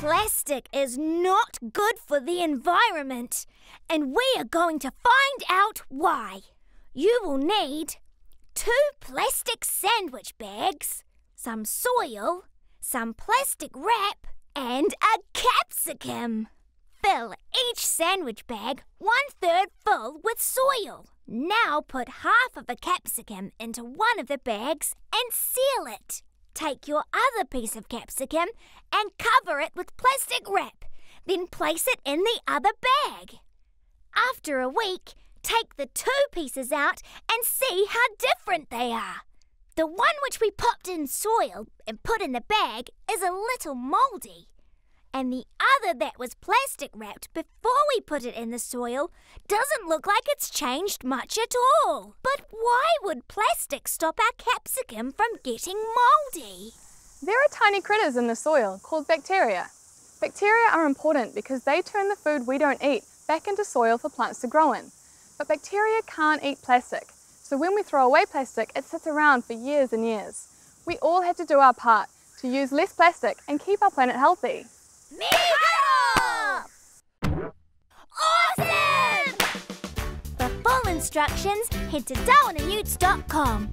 Plastic is not good for the environment, and we are going to find out why. You will need two plastic sandwich bags, some soil, some plastic wrap, and a capsicum. Fill each sandwich bag one third full with soil. Now put half of a capsicum into one of the bags and seal it. Take your other piece of capsicum and cover it with plastic wrap. Then place it in the other bag. After a week, take the two pieces out and see how different they are. The one which we popped in soil and put in the bag is a little mouldy. And the other that was plastic wrapped before we put it in the soil doesn't look like it's changed much at all. But why would plastic stop our capsicum from getting mouldy? There are tiny critters in the soil called bacteria. Bacteria are important because they turn the food we don't eat back into soil for plants to grow in. But bacteria can't eat plastic, so when we throw away plastic, it sits around for years and years. We all have to do our part to use less plastic and keep our planet healthy. Me Awesome! For full instructions, head to darwinandnewts.com.